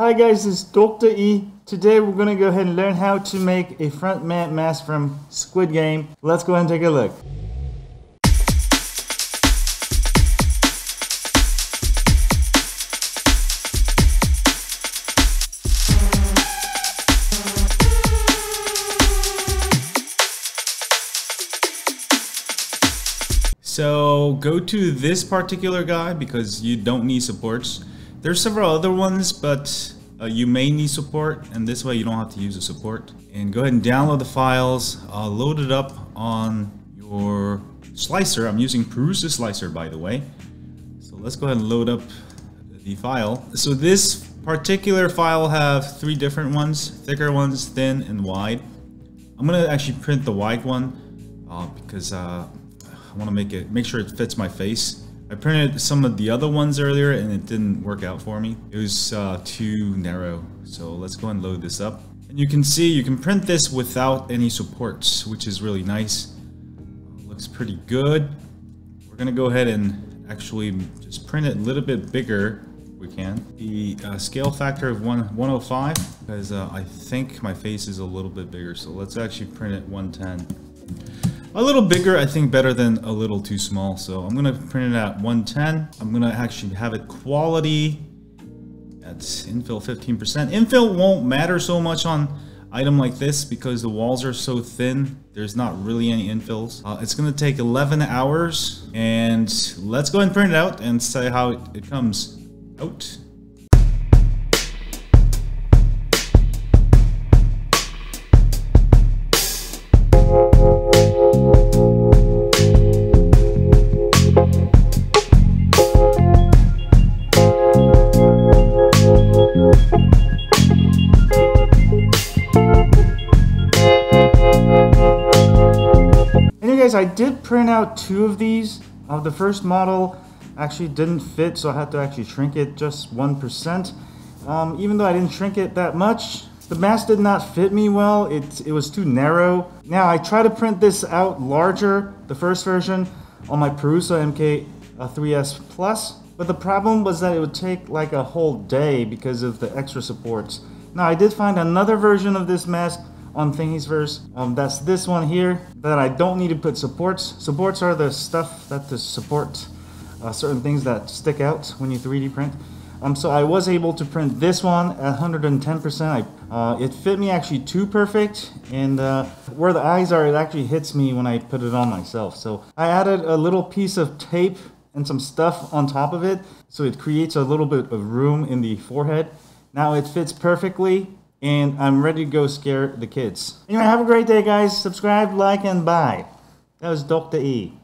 Hi guys, it's Dr. E. Today we're to go ahead and learn how to make a frontman mask from Squid Game. Let's go ahead and take a look. So go to this particular guy because you don't need supports. There's several other ones, but uh, you may need support and this way you don't have to use the support. And go ahead and download the files, uh, load it up on your slicer. I'm using Prusa slicer by the way. So let's go ahead and load up the file. So this particular file have three different ones, thicker ones, thin and wide. I'm gonna actually print the wide one uh, because uh, I want to make it make sure it fits my face. I printed some of the other ones earlier and it didn't work out for me. It was uh, too narrow. So let's go and load this up. And you can see you can print this without any supports, which is really nice. Looks pretty good. We're gonna go ahead and actually just print it a little bit bigger we can. The uh, scale factor of one, 105 because uh, I think my face is a little bit bigger. So let's actually print it 110. A little bigger, I think better than a little too small. So I'm gonna print it at 110. I'm gonna actually have it quality. That's infill 15%. Infill won't matter so much on item like this because the walls are so thin. There's not really any infills. Uh, it's gonna take 11 hours and let's go and print it out and see how it, it comes out. Guys, I did print out two of these. Uh, the first model actually didn't fit, so I had to actually shrink it just 1%. Um, even though I didn't shrink it that much, the mask did not fit me well. It, it was too narrow. Now, I tried to print this out larger, the first version, on my Prusa MK3S uh, Plus, but the problem was that it would take like a whole day because of the extra supports. Now, I did find another version of this mask on Thingiverse. Um, that's this one here that I don't need to put supports. Supports are the stuff that to support uh, certain things that stick out when you 3D print. Um, so I was able to print this one at 110%. I, uh, it fit me actually too perfect, and uh, where the eyes are, it actually hits me when I put it on myself. So I added a little piece of tape and some stuff on top of it, so it creates a little bit of room in the forehead. Now it fits perfectly, and I'm ready to go scare the kids. Anyway, have a great day, guys. Subscribe, like, and bye. That was Dr. E.